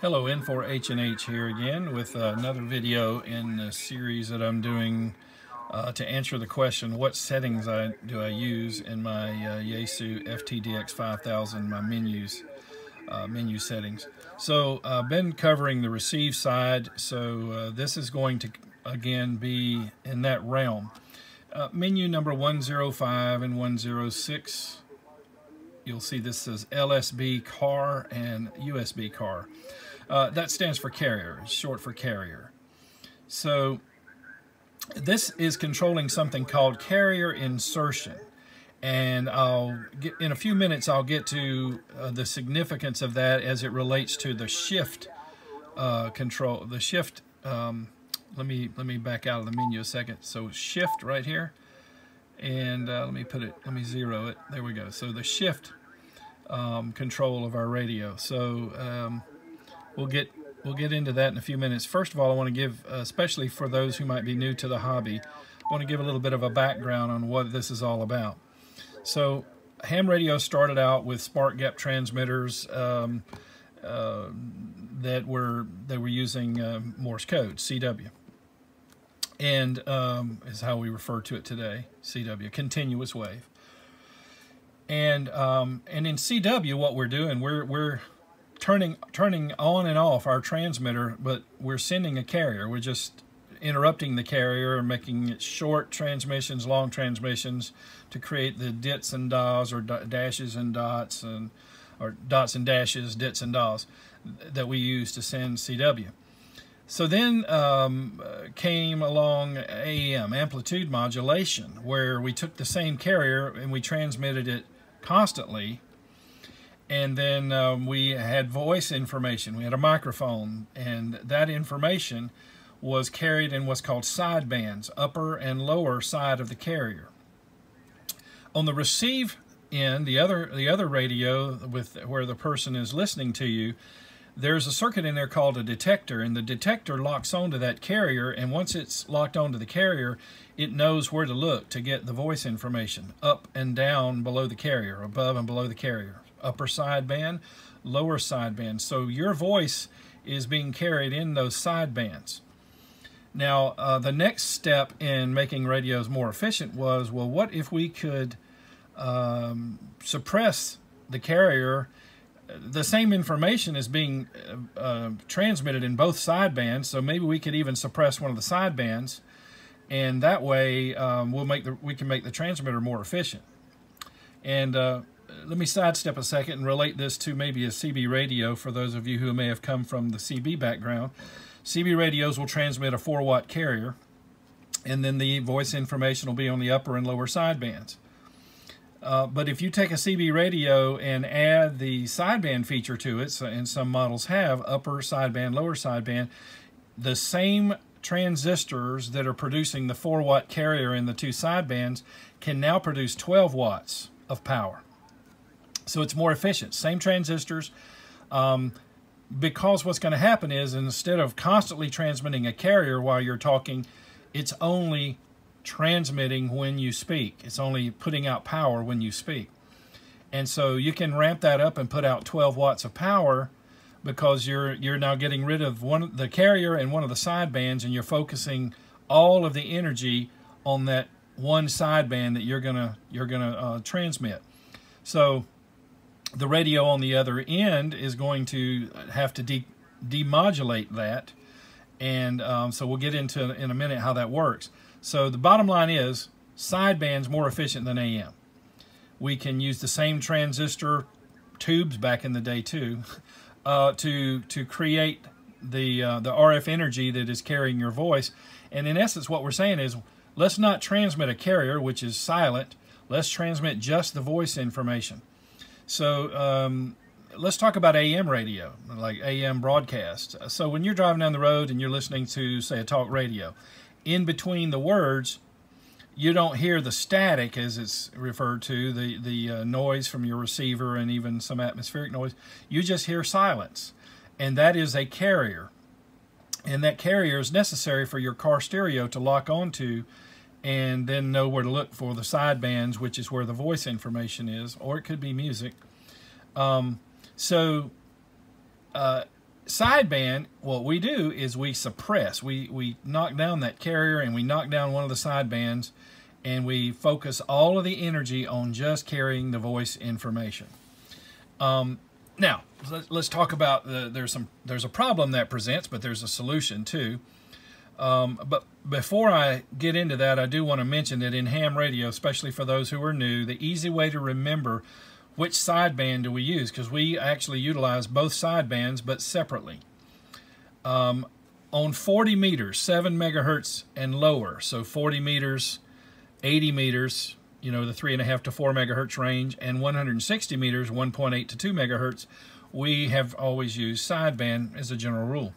Hello, N4HNH here again with uh, another video in the series that I'm doing uh, to answer the question, what settings I, do I use in my uh, Yaesu FTDX 5000, my menus, uh, menu settings. So I've been covering the receive side, so uh, this is going to, again, be in that realm. Uh, menu number 105 and 106, you'll see this says LSB car and USB car. Uh, that stands for carrier, short for carrier. So this is controlling something called carrier insertion. And I'll get, in a few minutes, I'll get to uh, the significance of that as it relates to the shift uh, control, the shift, um, let me, let me back out of the menu a second. So shift right here, and uh, let me put it, let me zero it. There we go. So the shift um, control of our radio. So um, we'll get we'll get into that in a few minutes. First of all, I want to give, uh, especially for those who might be new to the hobby, I want to give a little bit of a background on what this is all about. So, ham radio started out with spark gap transmitters um, uh, that were they were using uh, Morse code, CW, and um, is how we refer to it today, CW, continuous wave. And um, and in CW, what we're doing, we're we're turning turning on and off our transmitter, but we're sending a carrier. We're just interrupting the carrier and making short transmissions, long transmissions to create the dits and dots or dashes and dots and or dots and dashes, dits and dots that we use to send CW. So then um, came along AM, amplitude modulation, where we took the same carrier and we transmitted it constantly and then um, we had voice information. We had a microphone, and that information was carried in what's called sidebands, upper and lower side of the carrier. On the receive end, the other the other radio with where the person is listening to you, there's a circuit in there called a detector, and the detector locks onto that carrier, and once it's locked onto the carrier, it knows where to look to get the voice information, up and down below the carrier, above and below the carrier upper sideband, lower sideband. So your voice is being carried in those sidebands. Now, uh, the next step in making radios more efficient was, well, what if we could um, suppress the carrier? The same information is being uh, uh, transmitted in both sidebands, so maybe we could even suppress one of the sidebands, and that way um, we'll make the we can make the transmitter more efficient. And uh, let me sidestep a second and relate this to maybe a CB radio for those of you who may have come from the CB background. CB radios will transmit a 4 watt carrier and then the voice information will be on the upper and lower sidebands. Uh, but if you take a CB radio and add the sideband feature to it, so, and some models have upper sideband, lower sideband, the same transistors that are producing the 4 watt carrier in the two sidebands can now produce 12 watts of power. So it's more efficient. Same transistors. Um, because what's going to happen is instead of constantly transmitting a carrier while you're talking, it's only transmitting when you speak. It's only putting out power when you speak. And so you can ramp that up and put out 12 watts of power because you're you're now getting rid of one the carrier and one of the sidebands and you're focusing all of the energy on that one sideband that you're gonna you're gonna uh, transmit. So the radio on the other end is going to have to de demodulate that. And um, so we'll get into in a minute how that works. So the bottom line is sideband's more efficient than AM. We can use the same transistor tubes back in the day too uh, to to create the uh, the RF energy that is carrying your voice. And in essence, what we're saying is let's not transmit a carrier, which is silent. Let's transmit just the voice information. So um, let's talk about AM radio, like AM broadcast. So when you're driving down the road and you're listening to, say, a talk radio, in between the words, you don't hear the static, as it's referred to, the, the uh, noise from your receiver and even some atmospheric noise. You just hear silence, and that is a carrier. And that carrier is necessary for your car stereo to lock onto and then know where to look for the sidebands, which is where the voice information is, or it could be music. Um, so, uh, sideband, what we do is we suppress. We, we knock down that carrier and we knock down one of the sidebands and we focus all of the energy on just carrying the voice information. Um, now, let's talk about the, there's some there's a problem that presents, but there's a solution too. Um, but before I get into that, I do want to mention that in ham radio, especially for those who are new, the easy way to remember which sideband do we use, because we actually utilize both sidebands, but separately. Um, on 40 meters, 7 megahertz and lower, so 40 meters, 80 meters, you know, the 3.5 to 4 megahertz range, and 160 meters, 1.8 to 2 megahertz, we have always used sideband as a general rule.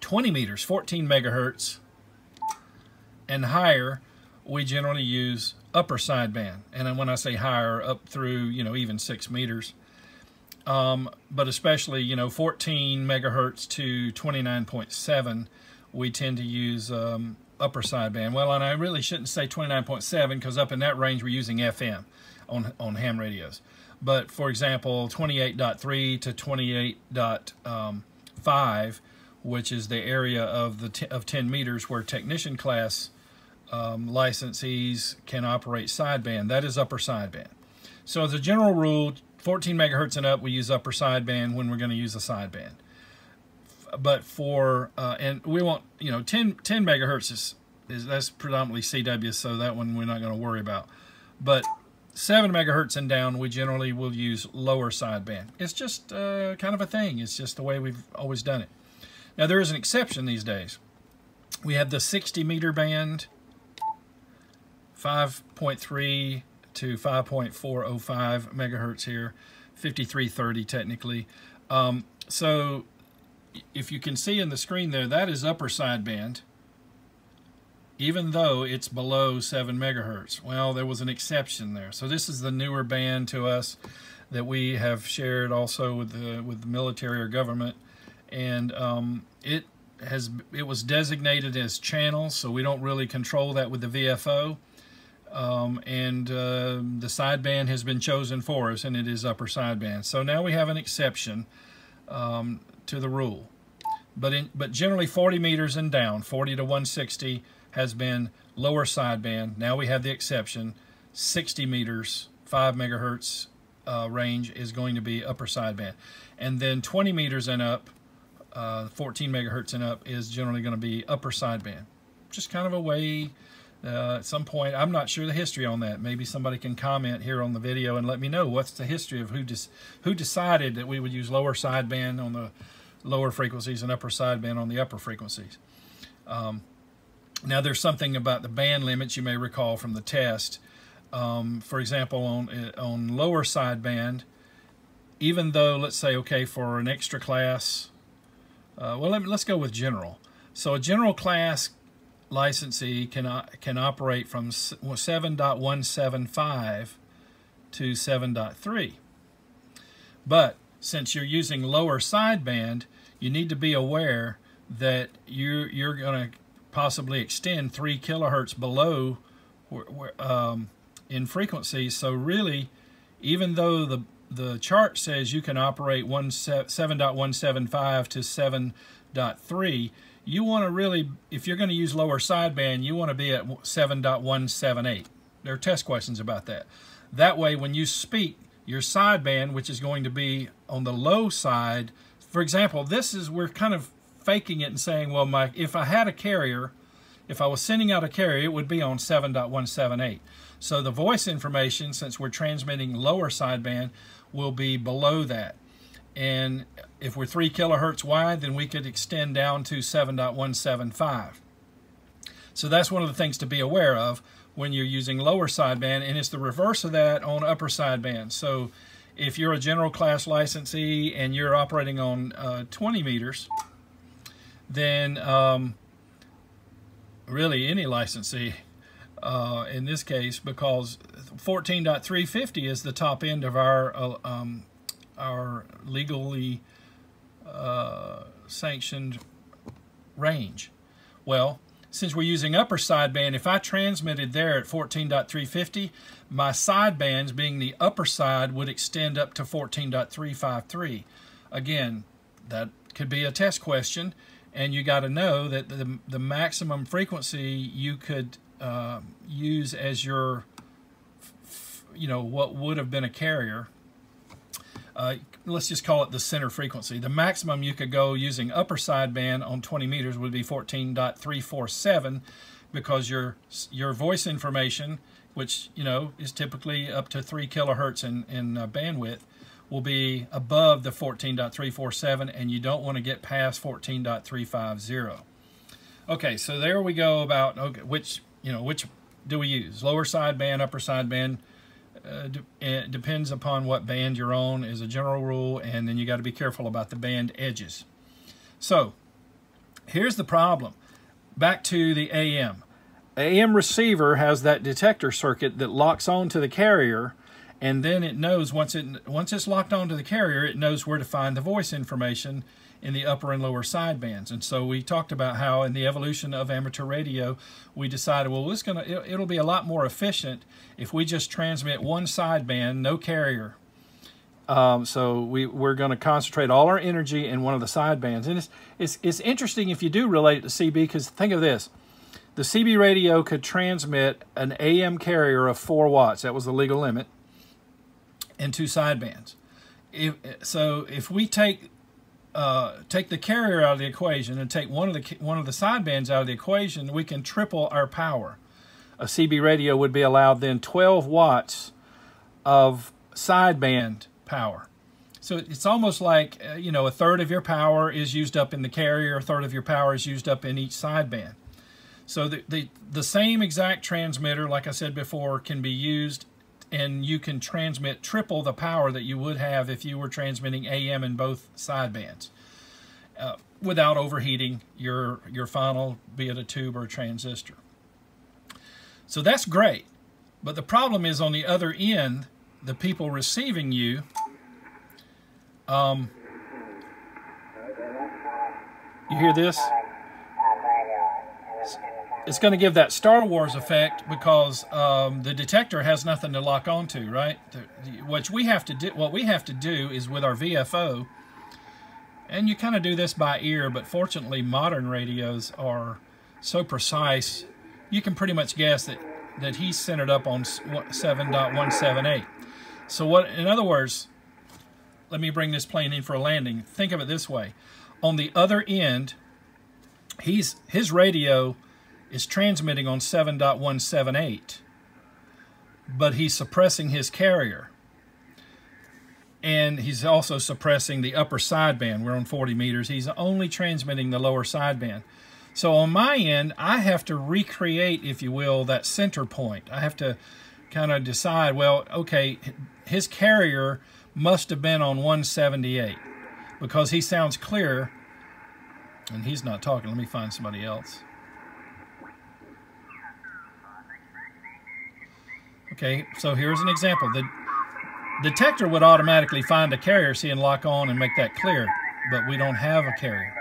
20 meters, 14 megahertz, and higher, we generally use upper sideband. And when I say higher, up through, you know, even 6 meters. Um, but especially, you know, 14 megahertz to 29.7, we tend to use um, upper sideband. Well, and I really shouldn't say 29.7 because up in that range we're using FM on, on ham radios. But for example, 28.3 to 28.5, which is the area of the of 10 meters where technician class um, licensees can operate sideband, that is upper sideband. So as a general rule, 14 megahertz and up, we use upper sideband when we're going to use a sideband but for uh, and we want you know 10 10 megahertz is, is that's predominantly CW, so that one we're not going to worry about. But 7 megahertz and down, we generally will use lower sideband. It's just uh, kind of a thing. It's just the way we've always done it. Now there is an exception these days. We have the 60 meter band, 5.3 to 5.405 megahertz here, 5330 technically. Um, so if you can see in the screen there, that is upper sideband, even though it's below 7 megahertz. Well, there was an exception there. So this is the newer band to us that we have shared also with the, with the military or government. And um, it has it was designated as channels, so we don't really control that with the VFO. Um, and uh, the sideband has been chosen for us, and it is upper sideband. So now we have an exception. Um, to the rule. But, in, but generally 40 meters and down, 40 to 160 has been lower sideband. Now we have the exception. 60 meters, 5 megahertz uh, range is going to be upper sideband. And then 20 meters and up, uh, 14 megahertz and up is generally going to be upper sideband. Just kind of a way uh, at some point. I'm not sure the history on that. Maybe somebody can comment here on the video and let me know what's the history of who who decided that we would use lower sideband on the lower frequencies and upper sideband on the upper frequencies. Um, now there's something about the band limits you may recall from the test. Um, for example, on uh, on lower sideband, even though let's say okay for an extra class, uh, well let let's go with general. So a general class licensee can, uh, can operate from 7.175 to 7.3. But since you're using lower sideband, you need to be aware that you're, you're going to possibly extend 3 kilohertz below um, in frequency. So really, even though the, the chart says you can operate 7.175 to 7.3, you want to really, if you're going to use lower sideband, you want to be at 7.178. There are test questions about that. That way, when you speak, your sideband, which is going to be on the low side, for example, this is, we're kind of faking it and saying, well, my, if I had a carrier, if I was sending out a carrier, it would be on 7.178. So the voice information, since we're transmitting lower sideband, will be below that. And if we're 3 kilohertz wide, then we could extend down to 7.175. So that's one of the things to be aware of when you're using lower sideband, and it's the reverse of that on upper sideband. So if you're a general class licensee and you're operating on uh, 20 meters, then um, really any licensee uh, in this case, because 14.350 is the top end of our uh, um, our legally uh, sanctioned range. Well, since we're using upper sideband, if I transmitted there at 14.350, my sidebands, being the upper side, would extend up to 14.353. Again, that could be a test question, and you got to know that the, the maximum frequency you could uh, use as your, you know, what would have been a carrier. Uh, let's just call it the center frequency. The maximum you could go using upper sideband on 20 meters would be 14.347 because your your voice information, which you know is typically up to three kilohertz in, in uh, bandwidth, will be above the 14.347 and you don't want to get past 14.350. Okay, so there we go about okay, which, you know, which do we use? Lower sideband, upper sideband. Uh, it depends upon what band you're on is a general rule and then you got to be careful about the band edges. So, here's the problem. Back to the AM. AM receiver has that detector circuit that locks onto the carrier and then it knows once it once it's locked onto the carrier, it knows where to find the voice information in the upper and lower sidebands. And so we talked about how in the evolution of amateur radio, we decided, well, it's gonna it, it'll be a lot more efficient if we just transmit one sideband, no carrier. Um, so we, we're going to concentrate all our energy in one of the sidebands. And it's, it's, it's interesting if you do relate it to CB, because think of this. The CB radio could transmit an AM carrier of 4 watts. That was the legal limit and two sidebands. If, so if we take uh, take the carrier out of the equation and take one of the one of the sidebands out of the equation, we can triple our power. A CB radio would be allowed then 12 watts of sideband power. So it's almost like uh, you know a third of your power is used up in the carrier, a third of your power is used up in each sideband. So the, the, the same exact transmitter, like I said before, can be used and you can transmit triple the power that you would have if you were transmitting AM in both sidebands uh, without overheating your, your final, be it a tube or a transistor. So that's great. But the problem is on the other end, the people receiving you, um, you hear this? It's going to give that Star Wars effect because um, the detector has nothing to lock onto, right? The, the, what we have to do, what we have to do is with our VFO, and you kind of do this by ear, but fortunately modern radios are so precise, you can pretty much guess that that he's centered up on 7.178. So what, in other words, let me bring this plane in for a landing. Think of it this way: on the other end, he's his radio is transmitting on 7.178, but he's suppressing his carrier. And he's also suppressing the upper sideband. We're on 40 meters. He's only transmitting the lower sideband. So on my end, I have to recreate, if you will, that center point. I have to kind of decide, well, okay, his carrier must have been on 178 because he sounds clear and he's not talking. Let me find somebody else. Okay, so here's an example. The detector would automatically find a carrier, see, and lock on and make that clear, but we don't have a carrier.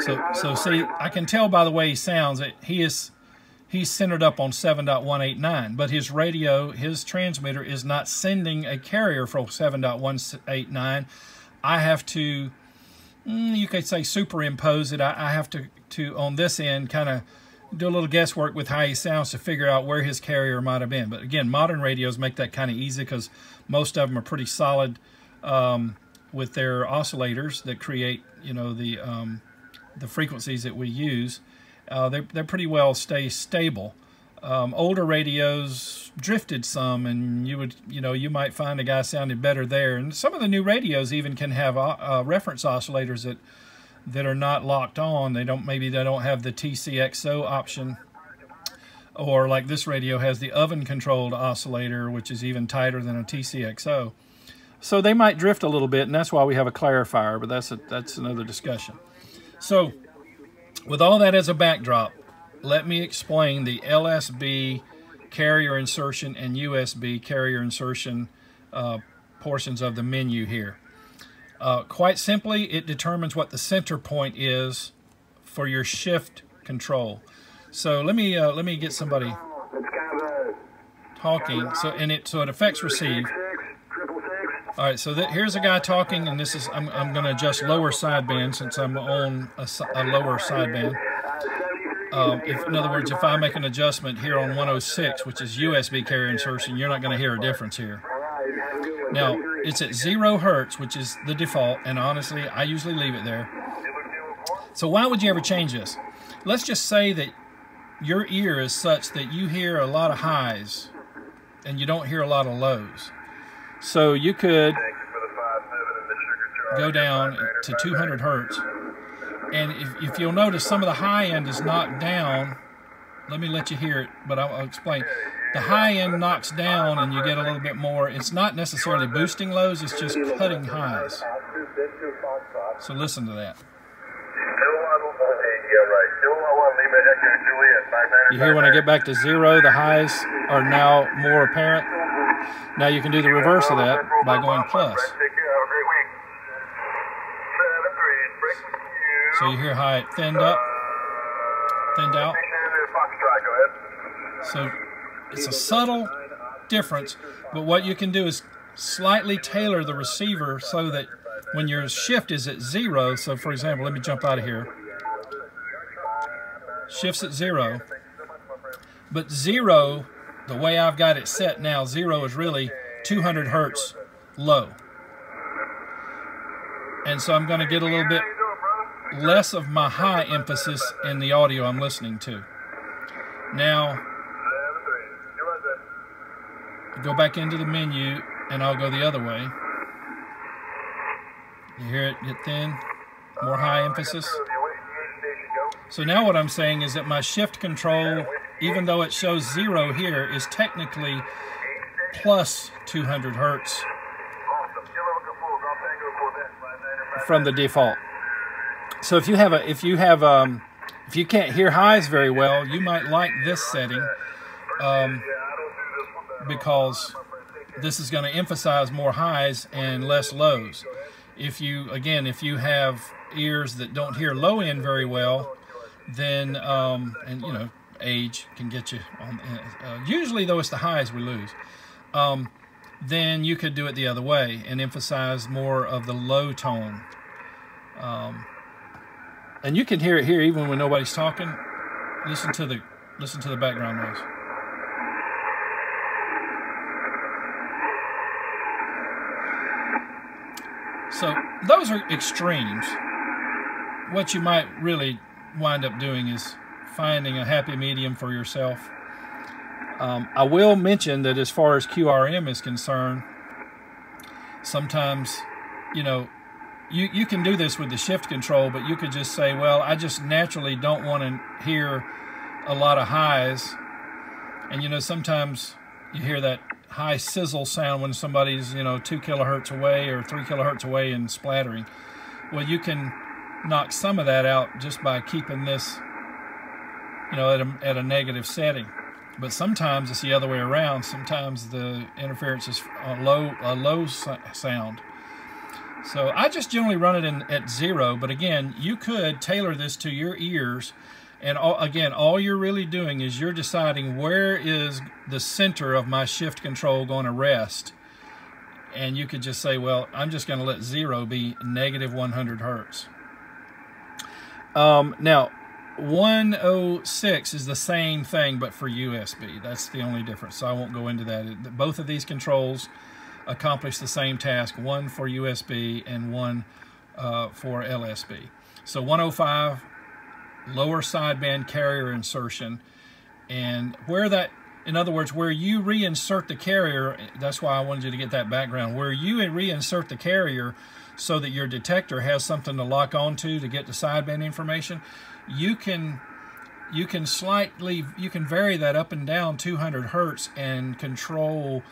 So, so see, I can tell by the way he sounds that he is he's centered up on 7.189, but his radio, his transmitter is not sending a carrier for 7.189. I have to, mm, you could say superimpose it. I, I have to, to on this end, kind of do a little guesswork with how he sounds to figure out where his carrier might have been. But again, modern radios make that kind of easy because most of them are pretty solid um, with their oscillators that create, you know, the um, the frequencies that we use. Uh, they're, they're pretty well stay stable. Um, older radios drifted some, and you would, you know, you might find a guy sounded better there. And some of the new radios even can have uh, uh reference oscillators that that are not locked on. They don't maybe they don't have the TCXO option or like this radio has the oven controlled oscillator which is even tighter than a TCXO. So they might drift a little bit and that's why we have a clarifier, but that's a, that's another discussion. So with all that as a backdrop, let me explain the LSB carrier insertion and USB carrier insertion uh, portions of the menu here. Uh, quite simply, it determines what the center point is for your shift control. So let me uh, let me get somebody talking. So and it so it affects receive. All right, so here's a guy talking, and this is I'm, I'm going to adjust lower sideband since I'm on a, a lower sideband. Um, if, in other words, if I make an adjustment here on 106, which is USB carrier insertion, you're not going to hear a difference here. Now, it's at zero hertz, which is the default, and honestly, I usually leave it there. So why would you ever change this? Let's just say that your ear is such that you hear a lot of highs and you don't hear a lot of lows. So you could go down to 200 hertz. And if, if you'll notice, some of the high end is knocked down. Let me let you hear it, but I'll, I'll explain. The high end knocks down and you get a little bit more. It's not necessarily boosting lows, it's just cutting highs. So listen to that. You hear when I get back to zero, the highs are now more apparent. Now you can do the reverse of that by going plus. So you hear how it thinned up, thinned out. So it's a subtle difference, but what you can do is slightly tailor the receiver so that when your shift is at zero, so for example, let me jump out of here. Shifts at zero, but zero, the way I've got it set now, zero is really 200 hertz low. And so I'm going to get a little bit less of my high emphasis in the audio I'm listening to. Now, go back into the menu and I'll go the other way. You hear it get thin, more high emphasis. So now what I'm saying is that my shift control, even though it shows zero here, is technically plus 200 hertz from the default. So if you have a, if you have, um, if you can't hear highs very well, you might like this setting um, because this is going to emphasize more highs and less lows. If you, again, if you have ears that don't hear low end very well, then, um, and you know, age can get you on, uh, usually though it's the highs we lose. Um, then you could do it the other way and emphasize more of the low tone. Um, and you can hear it here even when nobody's talking. Listen to the listen to the background noise. So those are extremes. What you might really wind up doing is finding a happy medium for yourself. Um, I will mention that as far as QRM is concerned, sometimes, you know, you, you can do this with the shift control, but you could just say, well, I just naturally don't want to hear a lot of highs. And, you know, sometimes you hear that high sizzle sound when somebody's, you know, two kilohertz away or three kilohertz away and splattering. Well, you can knock some of that out just by keeping this, you know, at a, at a negative setting. But sometimes it's the other way around. Sometimes the interference is a low, a low sound. So I just generally run it in at zero, but again, you could tailor this to your ears. And all, again, all you're really doing is you're deciding where is the center of my shift control going to rest. And you could just say, well, I'm just going to let zero be negative 100 hertz. Um, now, 106 is the same thing, but for USB. That's the only difference, so I won't go into that. Both of these controls accomplish the same task, one for USB and one uh, for LSB. So 105, lower sideband carrier insertion, and where that, in other words, where you reinsert the carrier, that's why I wanted you to get that background, where you reinsert the carrier so that your detector has something to lock onto to get the sideband information, you can you can slightly you can vary that up and down 200 hertz and control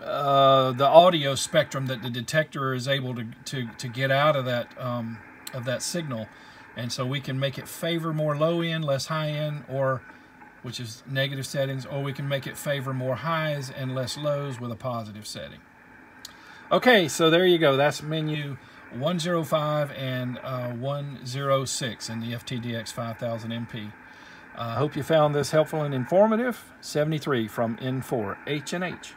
uh, the audio spectrum that the detector is able to, to, to get out of that um, of that signal. And so we can make it favor more low end, less high end, or which is negative settings, or we can make it favor more highs and less lows with a positive setting. Okay, so there you go. That's menu 105 and uh, 106 in the FTDX 5000 MP. I uh, hope you found this helpful and informative. 73 from N4 HNH.